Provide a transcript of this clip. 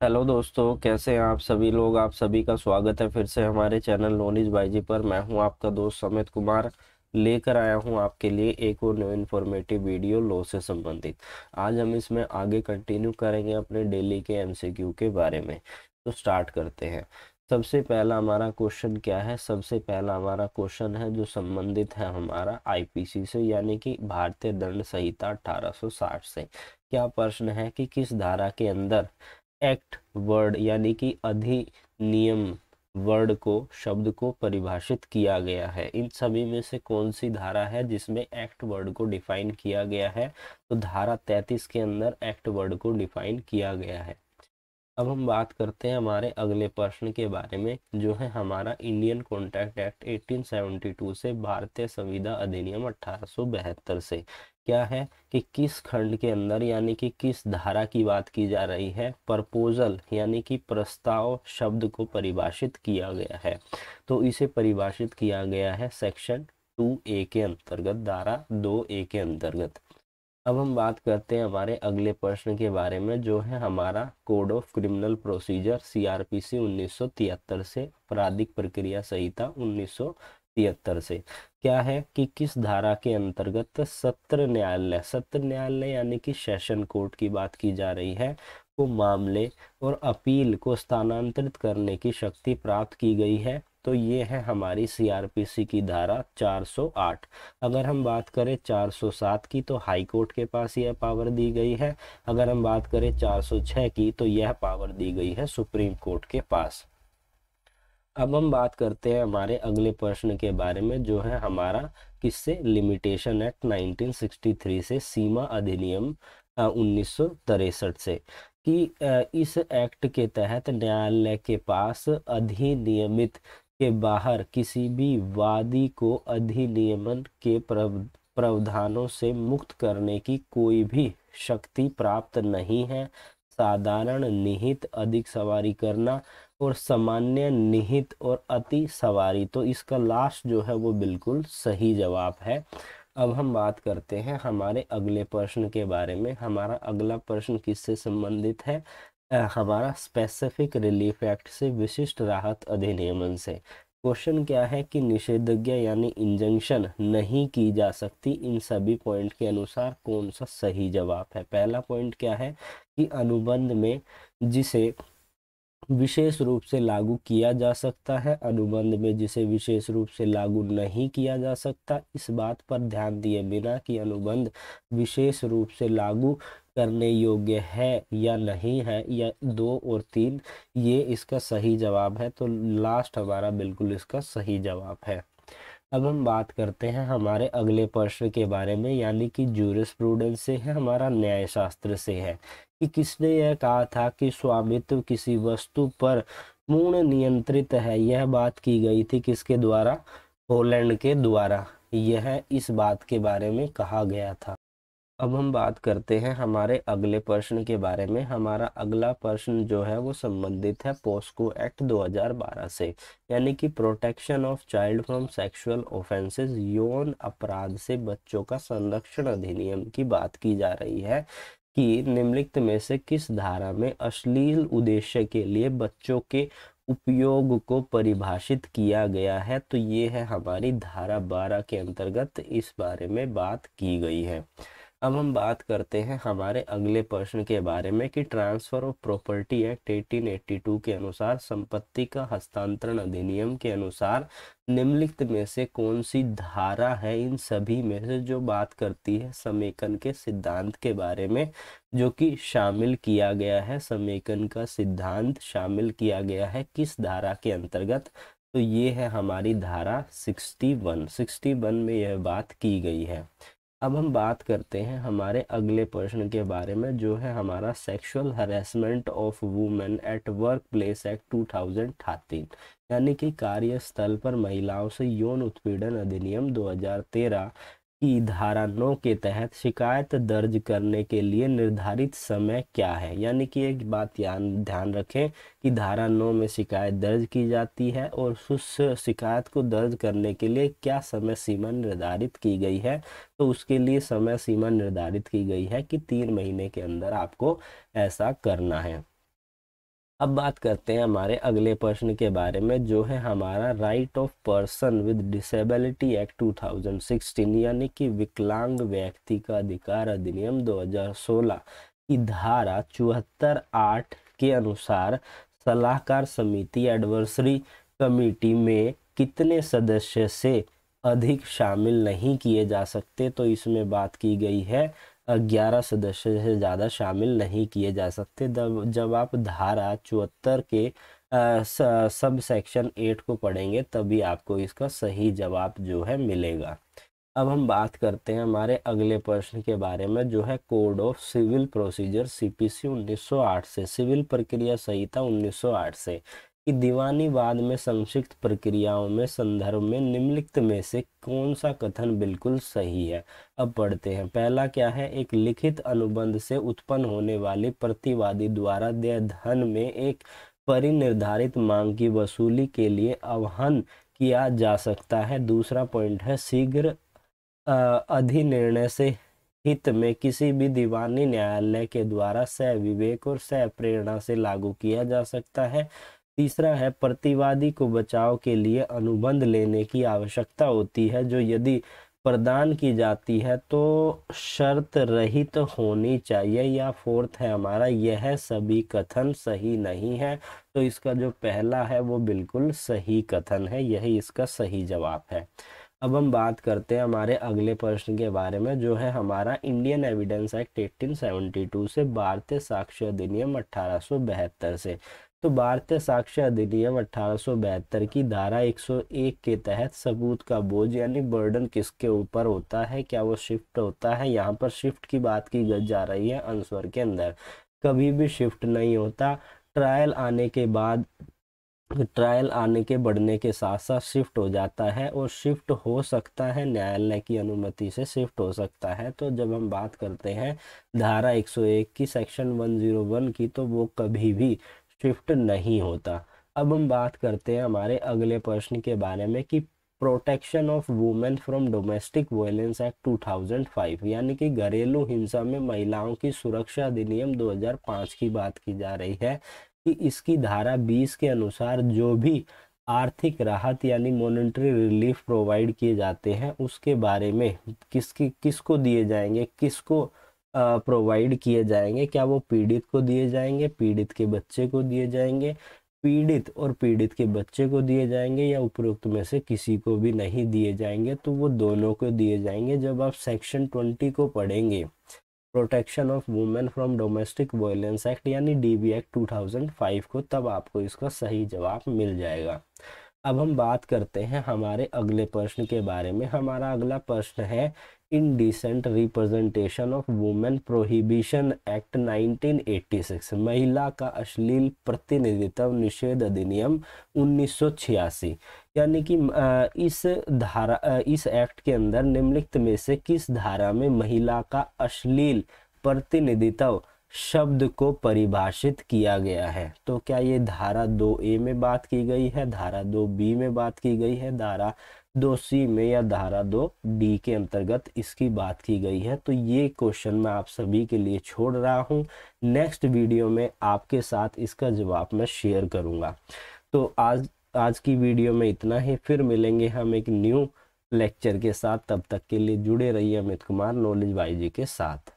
Hello दोस्तों, कैसे हैं आप सभी लोग? आप सभी का स्वागत है फिर से हमारे चैनल नॉलेज बाईजी पर। मैं हूँ आपका दोस्त समित कुमार। लेकर आया हूँ आपके लिए एक और न्यू इन्फॉर्मेटिव वीडियो लॉ से संबंधित। आज हम इसमें आगे कंटिन्यू करेंगे अपने डेली के एमसीक्यू के बारे में। तो स्टार्ट करते हैं। सबसे पहला हमारा क्वेश्चन क्या है? सबसे पहला हमारा क्वेश्चन है जो संबंधित है हमारा आईपीसी से, यानी कि भारतीय दंड संहिता 1860 से। क्या प्रश्न है कि किस धारा के अंदर एक्ट वर्ड यानी कि अधिनियम वर्ड को, शब्द को परिभाषित किया गया है। इन सभी में से कौन सी धारा है जिसमें एक्ट वर्ड को डिफाइन किया गया है? तो धारा 33 के अंदर एक्ट वर्ड को डिफाइन किया गया है। अब हम बात करते हैं हमारे अगले प्रश्न के बारे में, जो है हमारा इंडियन कॉन्ट्रैक्ट एक्ट 1872 से भारतीय संविदा अधिनियम अठारह से क्या है कि किस खंड के अंदर, यानी कि किस धारा की बात की जा रही है, प्रपोजल, यानी कि प्रस्ताव शब्द को परिभाषित किया गया है? तो इसे परिभाषित किया गया है सेक्शन टू ए के अंतर्गत, धारा दो ए के अंतर्गत। अब हम बात करते हैं हमारे अगले प्रश्न के बारे में, जो है हमारा code of criminal procedure CrPC 1973 से, आपराधिक प्रक्रिया संहिता उन्नीस सौ तिहत्तर से। क्या है कि किस धारा के अंतर्गत सत्र न्यायालय सत्र न्यायालय यानी कि सेशन कोर्ट की बात की जा रही है को मामले और अपील को स्थानांतरित करने की शक्ति प्राप्त की गई है तो ये है हमारी सीआरपीसी की धारा 408 अगर हम बात करें 407 की तो हाई कोर्ट के पास यह पावर दी गई है। अगर हम बात करें 406 की तो यह पावर दी गई है सुप्रीम कोर्ट के पास। अब हम बात करते हैं हमारे अगले प्रश्न के बारे में, जो है हमारा किससे? लिमिटेशन एक्ट 1963 से सीमा अधिनियम उन्नीस से। कि इस एक्ट के तहत न्यायालय के पास अधिनियमित के बाहर किसी भी वादी को अधिनियमन के प्रावधानों से मुक्त करने की कोई भी शक्ति प्राप्त नहीं है। साधारण निहित अधिक सवारी करना और सामान्य निहित और अति सवारी तो इसका लास्ट जो है वो बिल्कुल सही जवाब है। अब हम बात करते हैं हमारे अगले प्रश्न के बारे में। हमारा अगला प्रश्न किससे संबंधित है? हमारा स्पेसिफिक रिलीफ एक्ट से विशिष्ट राहत अधिनियमन से। क्वेश्चन क्या है कि निषेधाज्ञा यानी इंजंक्शन नहीं की जा सकती? इन सभी पॉइंट के अनुसार कौन सा सही जवाब है? पहला पॉइंट क्या है कि अनुबंध में जिसे विशेष रूप से लागू किया जा सकता है। अनुबंध में जिसे विशेष रूप से लागू नहीं किया जा सकता, इस बात पर ध्यान दिए बिना कि अनुबंध विशेष रूप से लागू करने योग्य है या नहीं है, या दो और तीन, ये इसका सही जवाब है। तो लास्ट हमारा बिल्कुल इसका सही जवाब है। अब हम बात करते हैं हमारे अगले प्रश्न के बारे में, यानी कि जूरिस्प्रूडेंस से है, हमारा न्याय शास्त्र से है। कि किसने यह कहा था कि स्वामित्व किसी वस्तु पर पूर्ण नियंत्रित है? यह बात की गई थी किसके द्वारा? होलैंड के द्वारा। यह इस बात के बारे में कहा गया था। अब हम बात करते हैं हमारे अगले प्रश्न के बारे में। हमारा अगला प्रश्न जो है वो संबंधित है पोस्को एक्ट 2012 से। यानी कि protection of child from sexual offences, यौन अपराध से बच्चों का संरक्षण अधिनियम की बात की जा रही है। कि निम्नलिखित में से किस धारा में अश्लील उद्देश्य के लिए बच्चों के उपयोग को परिभाषित किया गया है? तो ये है हमारी धारा 12 के अंतर्गत इस बारे में बात की गई है। अब हम बात करते हैं हमारे अगले प्रश्न के बारे में कि ट्रांसफ़र ऑफ़ प्रॉपर्टी एक्ट 1882 के अनुसार संपत्ति का हस्तांतरण अधिनियम के अनुसार निम्नलिखित में से कौन सी धारा है इन सभी में से जो बात करती है समेकन के सिद्धांत के बारे में, जो कि शामिल किया गया है? समेकन का सिद्धांत शामिल किया गया है किस धारा के अंतर्गत? तो ये है हमारी धारा 61 61 में यह बात की गई है। अब हम बात करते हैं हमारे अगले प्रश्न के बारे में, जो है हमारा sexual harassment of women at work place act 2013 यानी कि कार्यस्थल पर महिलाओं से यौन उत्पीड़न अधिनियम 2013 की धारा नौ के तहत शिकायत दर्ज करने के लिए निर्धारित समय क्या है? यानी कि एक बात ध्यान रखें कि धारा नौ में शिकायत दर्ज की जाती है और उस शिकायत को दर्ज करने के लिए क्या समय सीमा निर्धारित की गई है? तो उसके लिए समय सीमा निर्धारित की गई है कि तीन महीने के अंदर आपको ऐसा करना है। अब बात करते हैं हमारे अगले प्रश्न के बारे में, जो है हमारा right of person with disability act 2016 यानी कि विकलांग व्यक्ति का अधिकार अधिनियम 2016 की धारा चौहत्तर आठ के अनुसार सलाहकार समिति एडवर्सरी कमेटी में कितने सदस्य से अधिक शामिल नहीं किए जा सकते? तो इसमें बात की गई है ग्यारह सदस्य से ज़्यादा शामिल नहीं किए जा सकते। जब आप धारा चौहत्तर के सब सेक्शन एट को पढ़ेंगे, तभी आपको इसका सही जवाब जो है मिलेगा। अब हम बात करते हैं हमारे अगले प्रश्न के बारे में, जो है code of civil procedure CPC 1908 से सिविल प्रक्रिया संहिता 1908 से। कि दीवानी वाद में संक्षिप्त प्रक्रियाओं में, संदर्भ में, निम्नलिखित में से कौन सा कथन बिल्कुल सही है? अब पढ़ते हैं। पहला क्या है? एक लिखित अनुबंध से उत्पन्न होने वाली प्रतिवादी द्वारा देय धन में एक परिनिर्धारित मांग की वसूली के लिए आह्वान किया जा सकता है। दूसरा पॉइंट है, शीघ्र अधिनिर्णय से हित में किसी भी दीवानी न्यायालय के द्वारा सह विवेक और सह प्रेरणा से लागू किया जा सकता है। तीसरा है, प्रतिवादी को बचाव के लिए अनुबंध लेने की आवश्यकता होती है, जो यदि प्रदान की जाती है तो शर्त रहित तो होनी चाहिए। या फोर्थ है हमारा, यह सभी कथन सही नहीं है तो इसका जो पहला है वो बिल्कुल सही कथन है, यही इसका सही जवाब है। अब हम बात करते हैं हमारे अगले प्रश्न के बारे में, जो है हमारा इंडियन एविडेंस एक्ट 1872 से, भारतीय साक्ष्य अधिनियम अठारह सौ बहत्तर से। तो भारतीय साक्ष्य अधिनियम अठारह सौ बहत्तर की धारा 101 के तहत सबूत का बोझ यानी बर्डन किसके ऊपर होता है? क्या वो शिफ्ट होता है? यहाँ पर शिफ्ट की बात की जा रही है आंसर के अंदर। कभी भी शिफ्ट नहीं होता। ट्रायल आने के बाद ट्रायल आने के बढ़ने के साथ साथ शिफ्ट हो जाता है और शिफ्ट हो सकता है, न्यायालय की अनुमति से शिफ्ट हो सकता है। तो जब हम बात करते हैं धारा 101 की सेक्शन 101 की तो वो कभी भी शिफ्ट नहीं होता। अब हम बात करते हैं हमारे अगले प्रश्न के बारे में कि protection of women from domestic violence act 2005 यानी कि घरेलू हिंसा में महिलाओं की सुरक्षा अधिनियम 2005 की बात की जा रही है कि इसकी धारा 20 के अनुसार जो भी आर्थिक राहत यानी मॉनिटरी रिलीफ प्रोवाइड किए जाते हैं, उसके बारे में किसकी, किसको दिए जाएँगे, किसको प्रोवाइड किए जाएँगे। क्या वो पीड़ित को दिए जाएँगे, पीड़ित के बच्चे को दिए जाएँगे, पीड़ित और पीड़ित के बच्चे को दिए जाएँगे या उपरोक्त में से किसी को भी नहीं दिए जाएँगे तो वो दोनों को दिए जाएँगे। जब आप सेक्शन ट्वेंटी को पढ़ेंगे protection of women from domestic violence act यानी डीबी एक्ट 2005 को, तब आपको इसका सही जवाब मिल जाएगा। अब हम बात करते हैं हमारे अगले प्रश्न के बारे में। हमारा अगला प्रश्न है indecent representation of women prohibition act 1986 महिला का अश्लील प्रतिनिधित्व निषेध अधिनियम 1986 यानी कि इस धारा इस एक्ट के अंदर निम्नलिखित में से किस धारा में महिला का अश्लील प्रतिनिधित्व शब्द को परिभाषित किया गया है। तो क्या ये धारा दो ए में बात की गई है, धारा दो बी में बात की गई है, धारा दो सी में या धारा दो डी के अंतर्गत इसकी बात की गई है? तो ये क्वेश्चन मैं आप सभी के लिए छोड़ रहा हूँ। नेक्स्ट वीडियो में आपके साथ इसका जवाब मैं शेयर करूँगा। तो आज आज की वीडियो में इतना ही। फिर मिलेंगे हम एक न्यू लेक्चर के साथ। तब तक के लिए जुड़े रहिए Amit Kumar, knowledge by G के साथ।